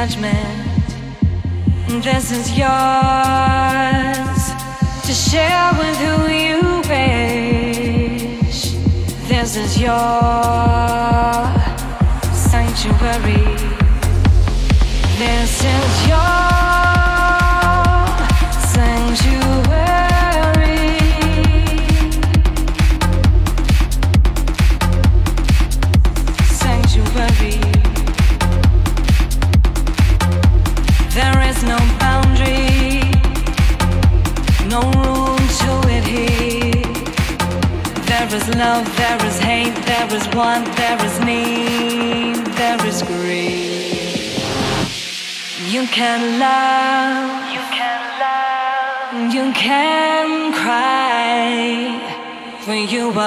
judgment.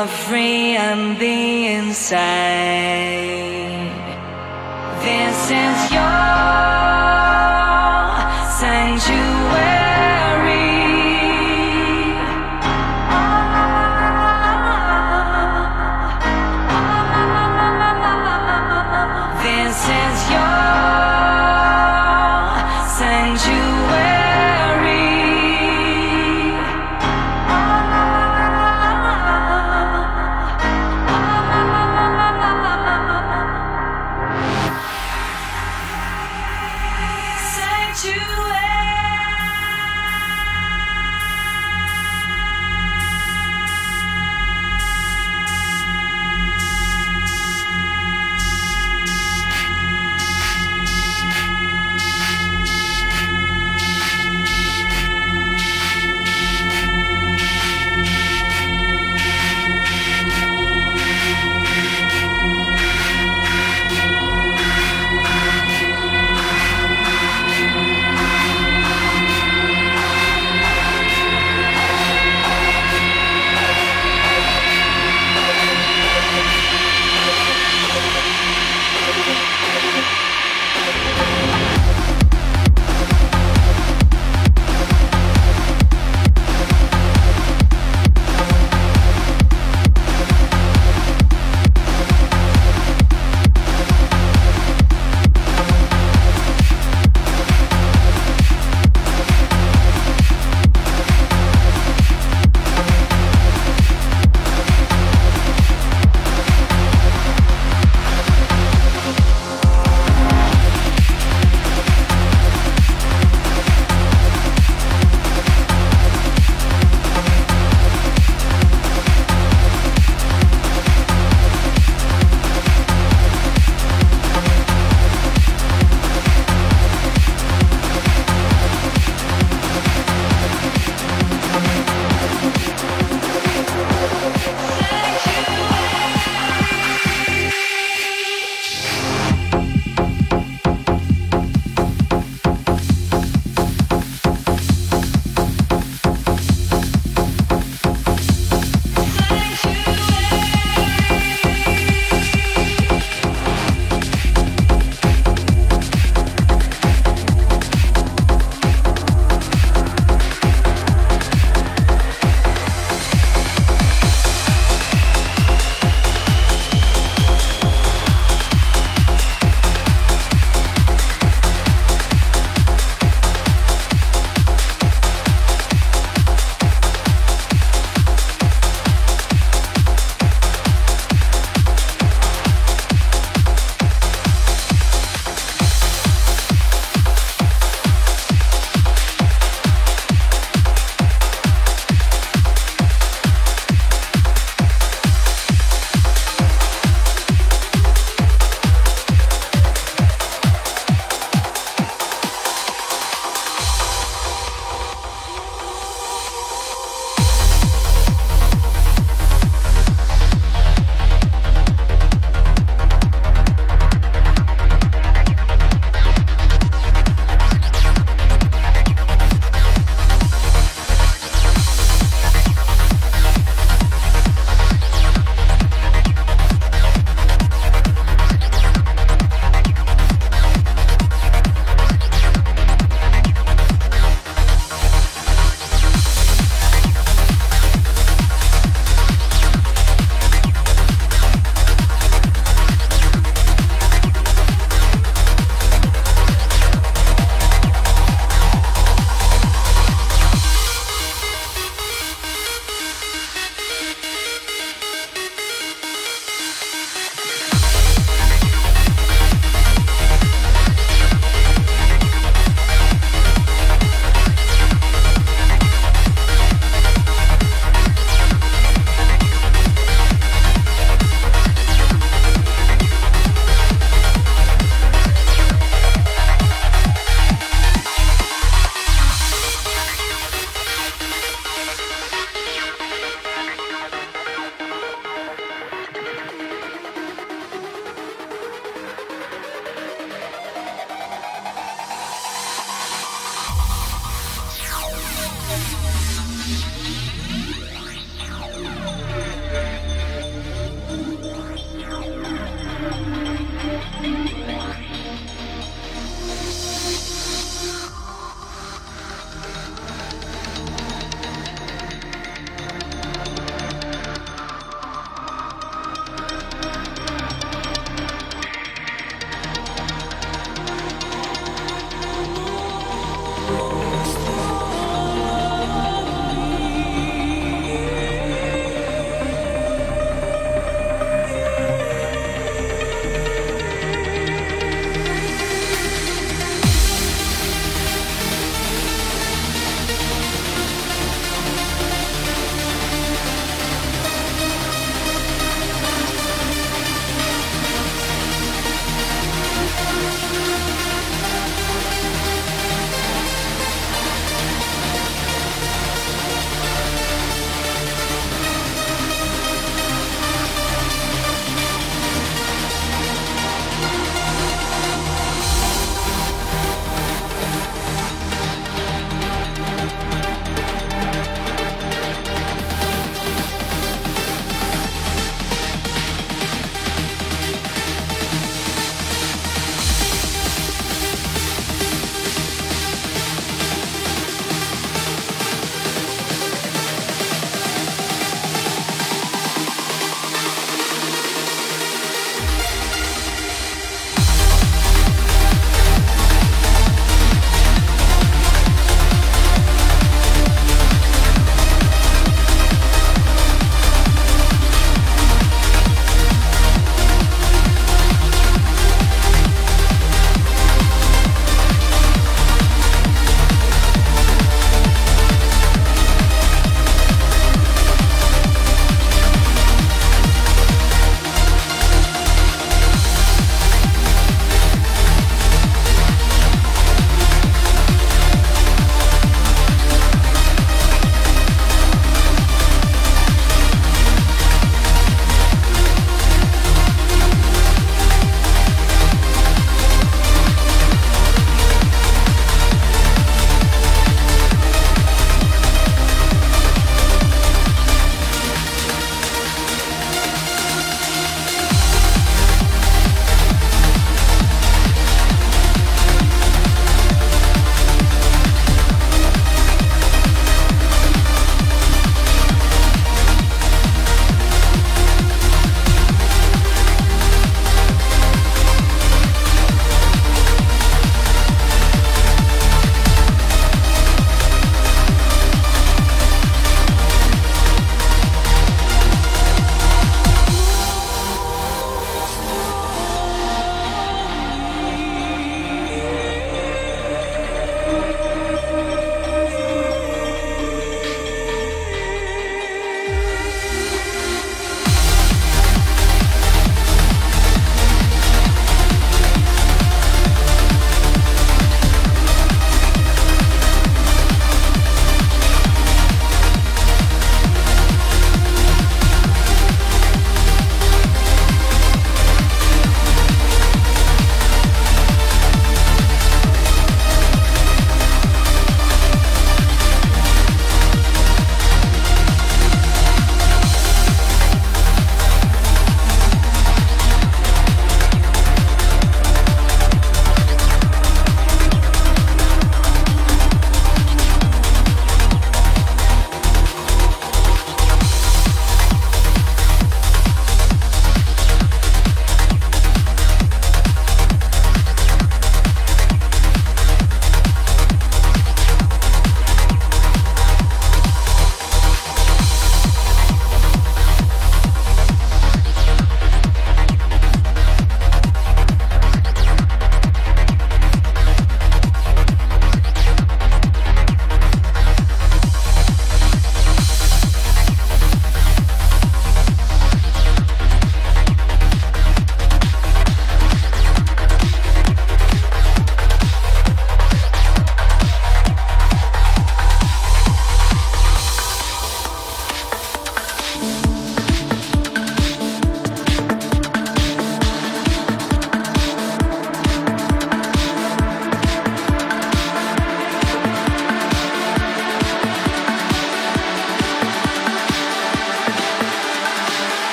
Are free and the inside. This is your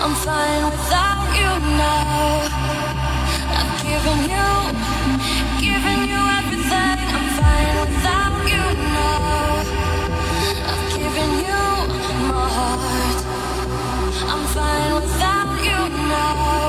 I'm fine without you now. I've given you, given you everything. I'm fine without you now. I've given you my heart. I'm fine without you now.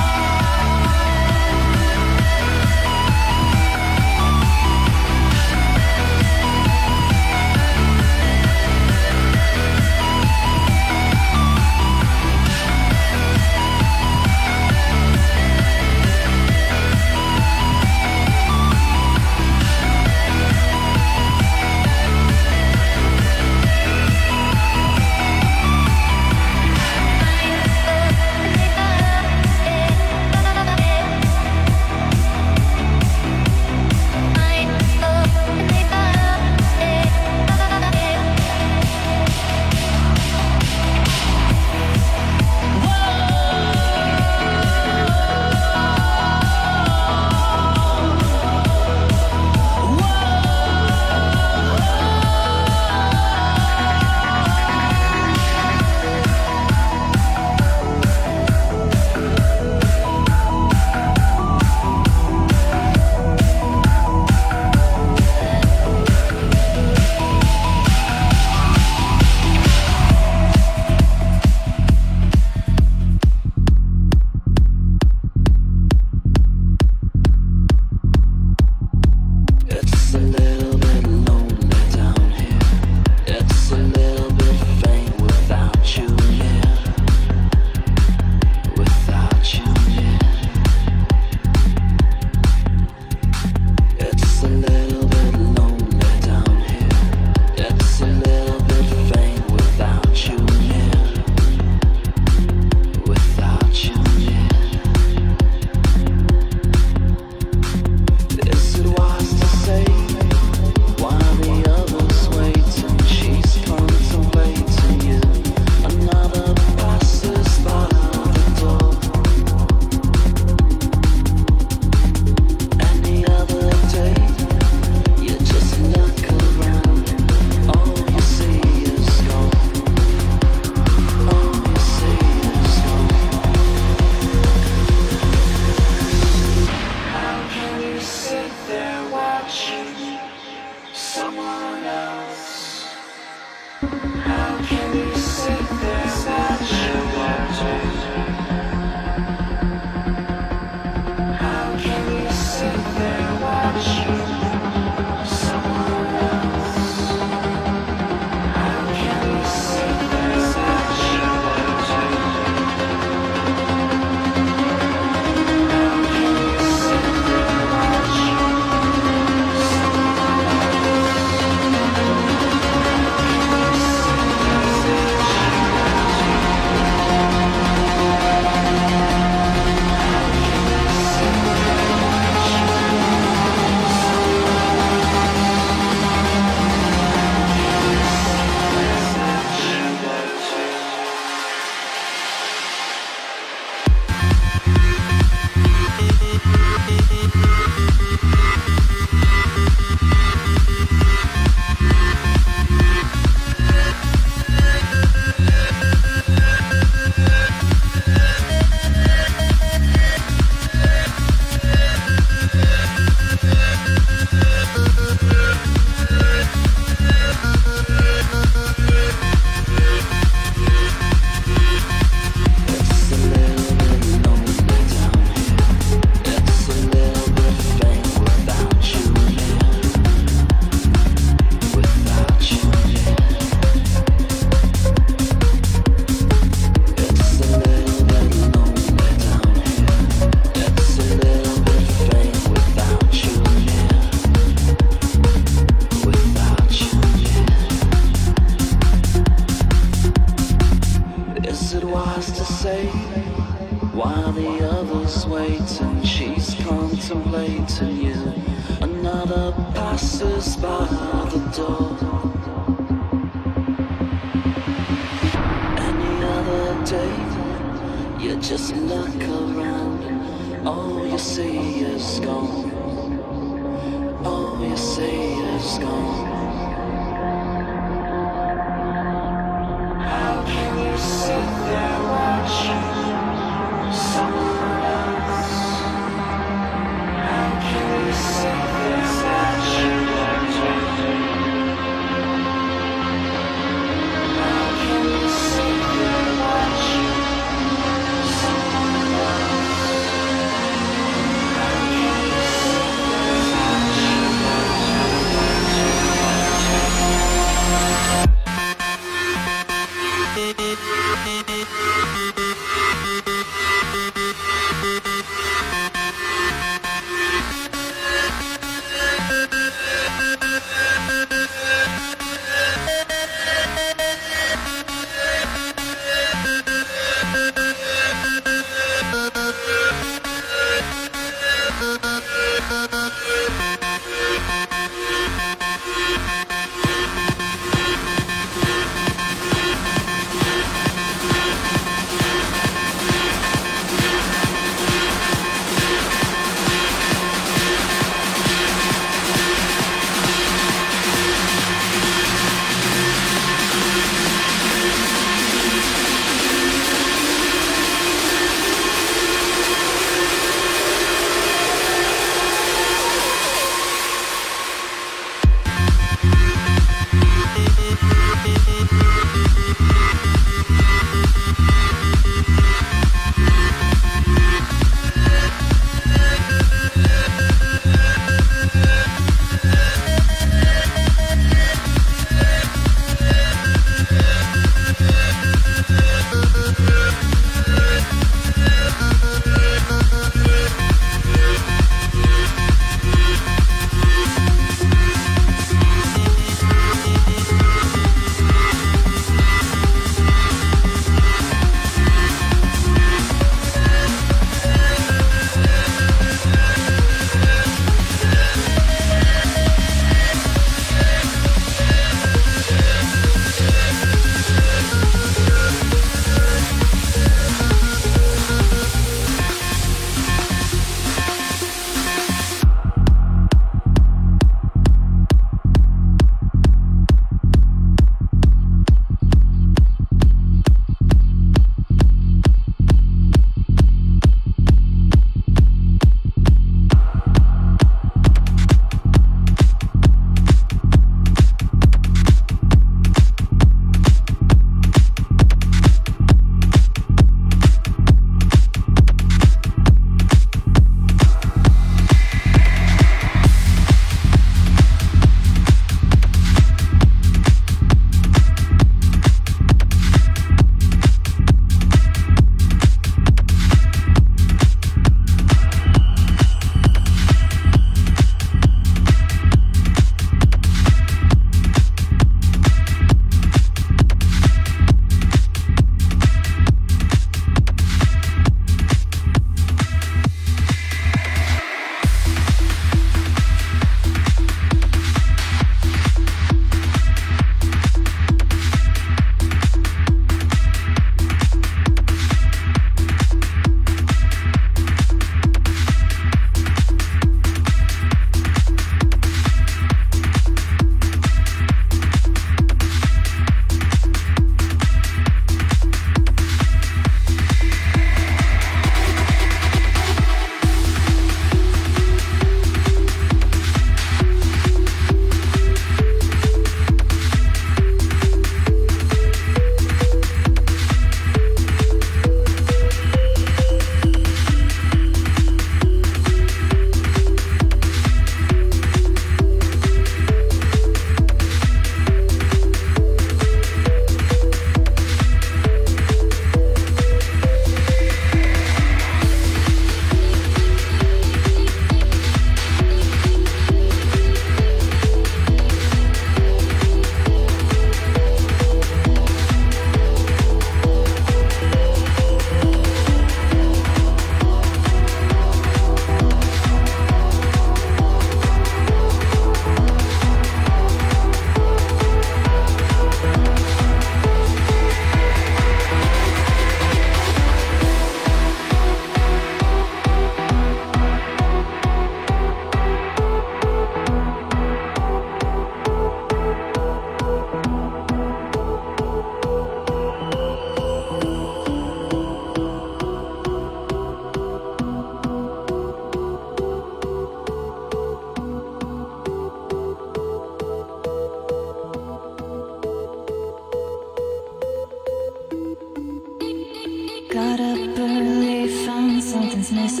business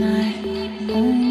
my own